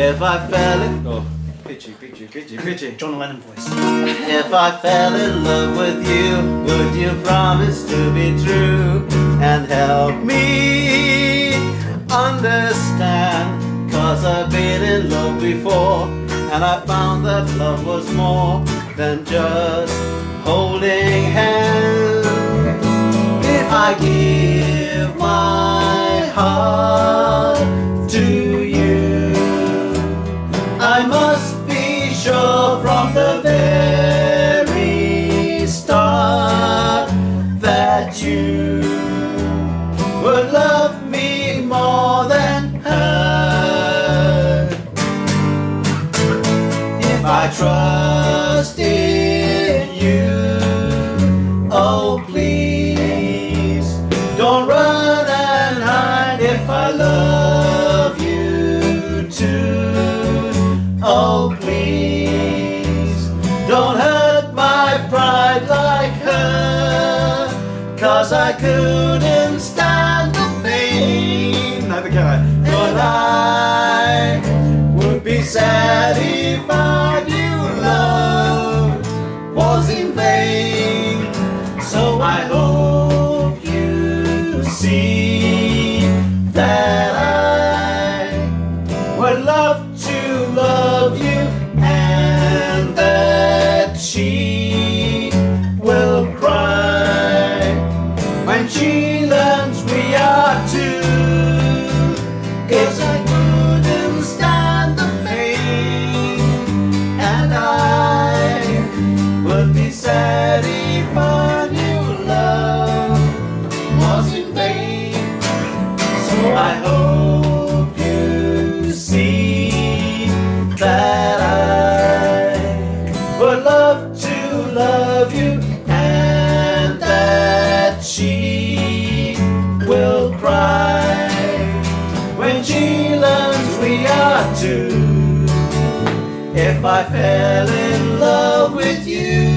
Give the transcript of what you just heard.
If I fell in oh, pitchy, pitchy, pitchy, pitchy. John Lennon voice. If I fell in love with you, would you promise to be true and help me understand? Cause I've been in love before and I found that love was more than just holding hands. If I give my heart I trust in you, oh please don't run and hide if I love you too. Oh please don't hurt my pride like her, cause I couldn't stand the pain. Neither can I. I hope you see that I would love to love you and that she will cry when she learns we are two. If I fell in love with you.